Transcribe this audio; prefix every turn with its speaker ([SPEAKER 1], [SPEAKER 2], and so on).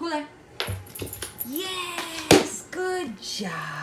[SPEAKER 1] Hula. Yes, good job.